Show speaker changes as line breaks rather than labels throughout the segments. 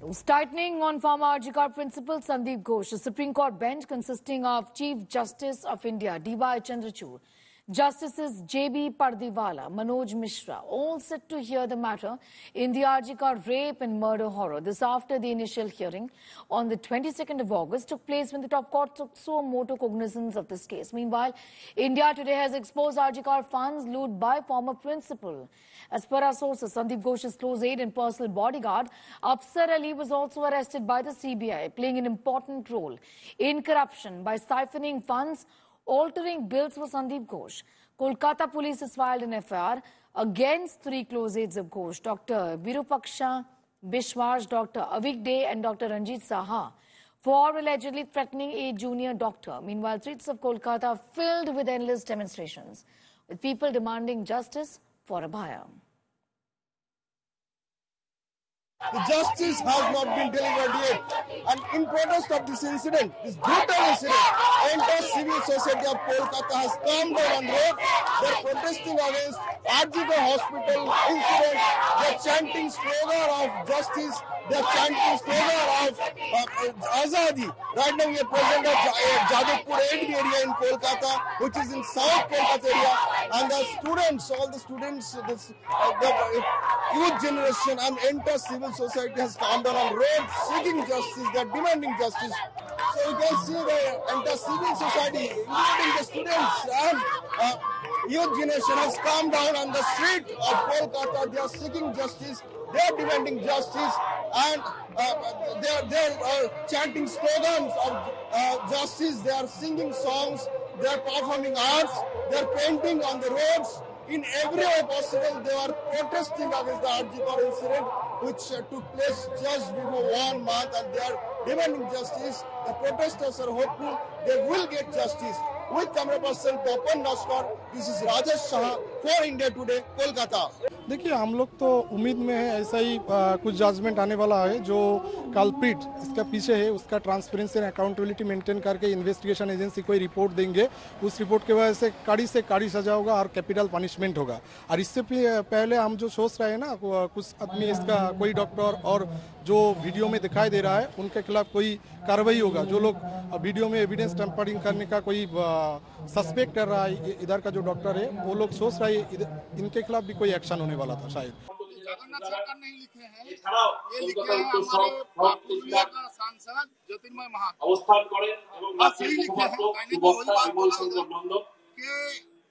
Tightening on former R.G. Kar principal Sandeep Ghosh, a Supreme Court bench consisting of Chief Justice of India D.Y. Chandrachud, Justices J.B. Pardiwala, Manoj Mishra, all set to hear the matter in the R.G. Kar rape and murder horror. This after the initial hearing on the 22nd of August took place when the top court took suo motu cognizance of this case. Meanwhile, India today has exposed R.G. Kar funds looted by former principal. As per our sources, Sandeep Ghosh's close aide and personal bodyguard, Afsar Ali was also arrested by the CBI, playing an important role in corruption by siphoning funds altering bills for Sandeep Ghosh. Kolkata police has filed an FIR against three close aides of Ghosh, Dr. Virupaksha Bishwas, Dr. Avik Day and Dr. Ranjit Saha for allegedly threatening a junior doctor. Meanwhile, streets of Kolkata filled with endless demonstrations, with people demanding justice for Abhaya.
The justice has not been delivered yet. And in protest of this incident, this brutal incident, entire civil society of Kolkata has come down on road. They're protesting against R.G. Kar Hospital incident. Chanting slogan of justice. They're chanting slogan of uh, Azadi. Right now we are present at Ja- Jadavpur 8 area in Kolkata, which is in South Kolkata area. And the students, all the students, this, uh, the uh, youth generation and entire civil society has come down on road seeking justice, they're demanding justice. So you can see the entire civil society, including the students and uh, youth generation has come down on the street of Kolkata. They are seeking justice, they are demanding justice and uh, they are, they are uh, chanting slogans of uh, justice, they are singing songs, they are performing arts, they are painting on the roads. In every way possible, they are protesting against the R.G. Kar incident, which uh, took place just before one month, and they are demanding justice. The protesters are hopeful they will get justice. With camera person Papan Naskar, this is Rajesh Shah for India Today, Kolkata.
देखिए हम लोग तो उम्मीद में है ऐसा ही आ, कुछ judgement आने वाला है जो कल्प्रिट इसका पीछे है उसका ट्रांसपेरेंसी एंड अकाउंटेबिलिटी मेंटेन करके इन्वेस्टिगेशन एजेंसी को रिपोर्ट देंगे उस रिपोर्ट की वजह से कड़ी से कड़ी सजा होगा और कैपिटल पनिशमेंट होगा। और इससे पह- पहले हम जो सोच रहे हैं ना कुछ आदमी इसका कोई डॉक्टर और जो वीडियो में दिखाई दे रहा है उनके खिलाफ कोई कार्रवाई होगा। जो लोग वीडियो में एविडेंस टेम्परिंग करने का कोई सस्पेक्ट कर रहा है इधर का जो डॉक्टर है वो लोग सोच रहे हैं इनके खिलाफ भी कोई एक्शन होने वाला था शायद
जगन्नाथ सरकार नहीं लिखे हैं ये लिखे हैं हमारे पुरुलिया का सांसद ज्योतिर्मय
महात्मा
बस यही लिखे हैं मैंने तो वही बात बोला कि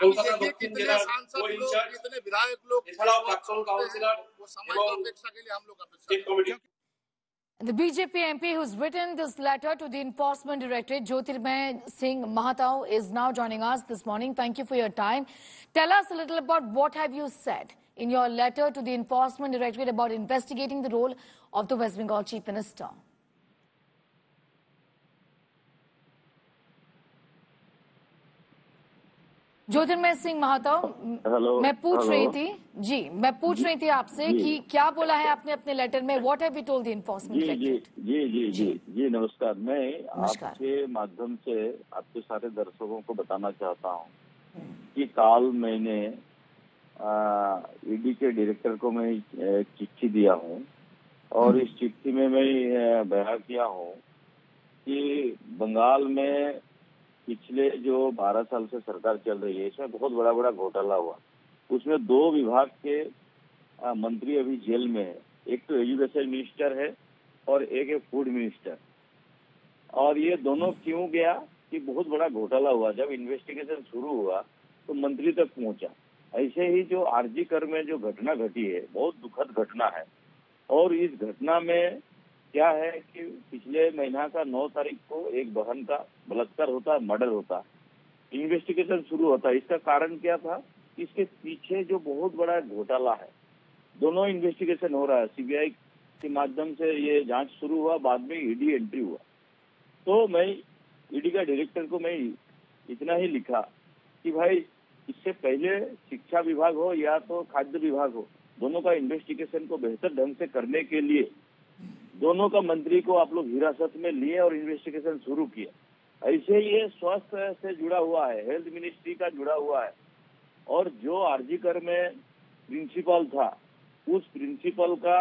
কলকাতা দক্ষিণ জেলার
ইনচার্জ বিধায়ক লোক
এছাড়াও প্রাক্তন councillor
The BJP MP who's written this letter to the Enforcement Directorate, Jyotirmay Singh Mahato, is now joining us this morning. Thank you for your time. Tell us a little about what have you said in your letter to the Enforcement Directorate about investigating the role of the West Bengal Chief Minister. Jyotirmay Singh Mahato
hello,
मैं पूछ रही थी जी मैं पूछ रही थी आपसे
जी।
कि क्या बोला है आपने अपने लेटर में? What have you told
the
enforcement
ji
directorate
जी जी जी जी। नमस्कार। मैं आपके माध्यम से आपके सारे दर्शकों को बताना चाहता हूँ कि काल मैंने ईडी के डायरेक्टर को मैं एक चिट्ठी दिया हूँ और इस चिट्ठी में मैं बयान किया हूँ कि बंगाल में पिछले जो 12 साल से सरकार चल रही है इसमें बहुत बड़ा बड़ा घोटाला हुआ। उसमें दो विभाग के अ, मंत्री अभी जेल में है। एक तो एजुकेशन मिनिस्टर है और एक है फ़ूड मिनिस्टर। और ये दोनों क्यों गया कि बहुत बड़ा घोटाला हुआ। जब इन्वेस्टिगेशन शुरू हुआ तो मंत्री तक पहुँचा। ऐसे ही जो आरजी कर में जो घटना घटी है बहुत दुखद घटना है। और इस घटना में क्या है कि पिछले महीना का नौ तारीख को एक बहन का बलात्कार होता, मर्डर होता इन्वेस्टिगेशन शुरू होता। इसका कारण क्या था? इसके पीछे जो बहुत बड़ा घोटाला है, दोनों इन्वेस्टिगेशन हो रहा है। सीबीआई के माध्यम से ये जाँच शुरू हुआ, बाद में ईडी एंट्री हुआ। तो मैं ईडी का डायरेक्टर को मैं इतना ही लिखा कि भाई, इससे पहले शिक्षा विभाग हो या तो खाद्य विभाग हो, दोनों का इन्वेस्टिगेशन को बेहतर ढंग से करने के लिए दोनों का मंत्री को आप लोग हिरासत में लिए और इन्वेस्टिगेशन शुरू किया। ऐसे ये स्वास्थ्य से जुड़ा हुआ है हेल्थ मिनिस्ट्री का जुड़ा हुआ है। और जो आरजीकर में प्रिंसिपल था, उस प्रिंसिपल का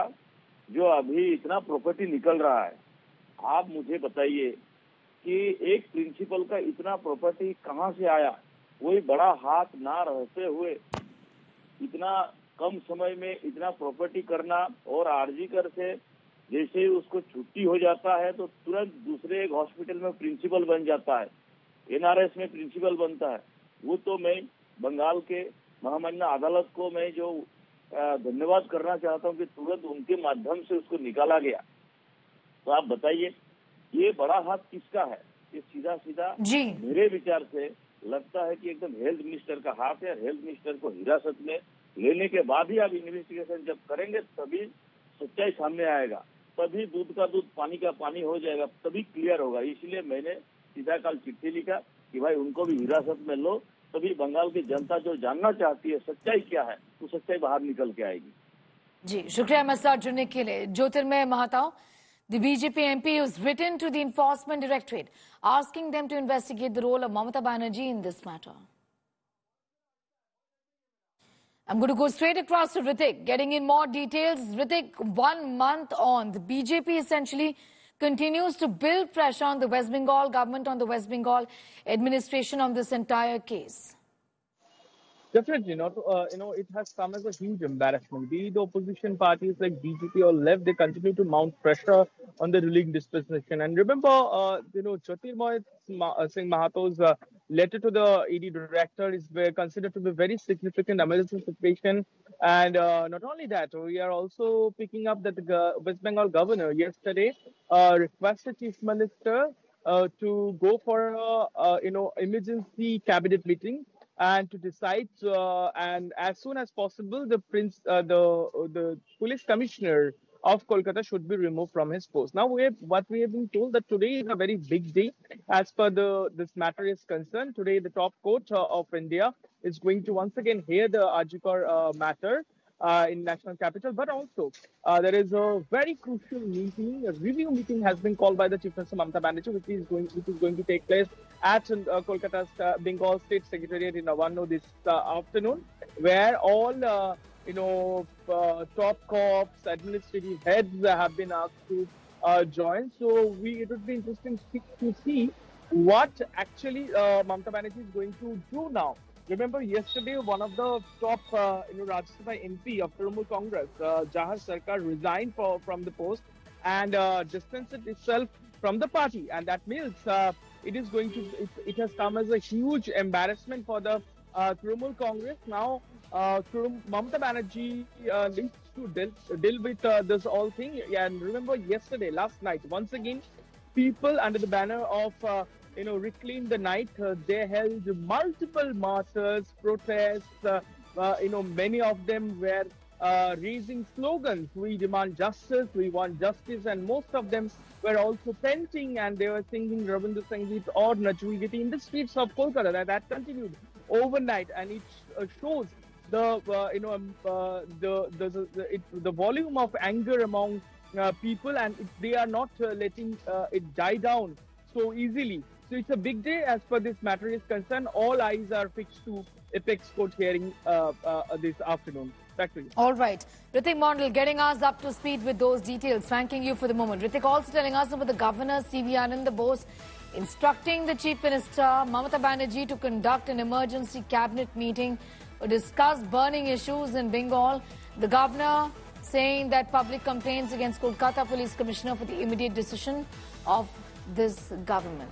जो अभी इतना प्रॉपर्टी निकल रहा है, आप मुझे बताइए कि एक प्रिंसिपल का इतना प्रॉपर्टी कहाँ से आया? कोई बड़ा हाथ ना रहते हुए इतना कम समय में इतना प्रॉपर्टी करना और आरजीकर से जैसे ही उसको छुट्टी हो जाता है तो तुरंत दूसरे एक हॉस्पिटल में प्रिंसिपल बन जाता है। एनआरएस में प्रिंसिपल बनता है। वो तो मैं बंगाल के महामान्य अदालत को मैं जो धन्यवाद करना चाहता हूँ कि तुरंत उनके माध्यम से उसको निकाला गया। तो आप बताइए ये बड़ा हाथ किसका है? ये सीधा सीधा मेरे विचार से लगता है कि एकदम हेल्थ मिनिस्टर का हाथ है। हेल्थ मिनिस्टर को हिरासत में लेने के बाद ही आप इन्वेस्टिगेशन जब करेंगे तभी सच्चाई सामने आएगा। तभी दूध का दूध, पानी का पानी हो जाएगा, तभी क्लियर होगा। इसलिए मैंने सीधा कल चिट्ठी लिखा कि भाई उनको भी हिरासत में लो, तभी बंगाल की जनता जो जानना चाहती है सच्चाई क्या है, वो सच्चाई बाहर निकल के आएगी।
जी, शुक्रिया साथ जुड़ने के लिए। ज्योतिर्मय महाताओ The BJP MP has written to the Enforcement Directorate, asking them to investigate the role of Mamata Banerjee in this matter. I'm going to go straight across to Ritik, getting in more details. Ritik, one month on, the BJP essentially continues to build pressure on the West Bengal government, on the West Bengal administration on this entire case.
Definitely not. Uh, you know, it has come as a huge embarrassment. Be the opposition parties like BJP or left, they continue to mount pressure on the ruling dispensation. And remember, uh, you know, Jyotirmay uh, Singh Mahato's uh, letter to the ED director is considered to be very significant emergency situation. And uh, not only that, we are also picking up that the West Bengal governor yesterday uh, requested chief minister uh, to go for a, you know emergency cabinet meeting and to decide and as soon as possible the prince the the police commissioner of kolkata should be removed from his post. Now we have what we have been told that today is a very big day. As per the this matter is concerned today the top court uh, of india is going to once again hear the R.G. Kar uh, matter uh, in national capital, but also uh, there is a very crucial meeting, a review meeting has been called by the Chief Minister Mamata Banerjee, which is going, which is going to take place at uh, Kolkata's uh, Bengal State Secretariat in Nabanna this uh, afternoon, where all uh, you know uh, top cops, administrative heads have been asked to uh, join. So we it would be interesting to see what actually uh, Mamata Banerjee is going to do now. Remember yesterday, one of the top, uh, you know, Rajya Sabha MP of Trinamool Congress, uh, Jawhar Sircar, resigned for, from the post and uh, distanced itself from the party. And that means uh, it is going to, it, it has come as a huge embarrassment for the uh, Trinamool Congress. Now, uh, Trinam- Mamata Banerjee uh, needs to deal, deal with uh, this all thing. And remember yesterday, last night, once again, people under the banner of uh, you know reclaim the night uh, they held multiple marches protests uh, uh, you know many of them were uh, raising slogans we demand justice we want justice and most of them were also painting and they were singing Rabindra Sangeet or Nazrul Geeti in the streets of Kolkata that, that continued overnight and it uh, shows the uh, you know um, uh, the the the, it, the volume of anger among uh, people and it, they are not uh, letting uh, it die down so easily so it's a big day as per this matter is concerned all eyes are fixed to apex court hearing uh, this afternoon back to you
All right. Ritik Mondal getting us up to speed with those details. Thanking you for the moment. Ritik also telling us about the governor, C.V. Ananda Bose instructing the Chief Minister, Mamata Banerjee, to conduct an emergency cabinet meeting to discuss burning issues in Bengal. The governor saying that public complaints against Kolkata Police Commissioner for the immediate decision of this government.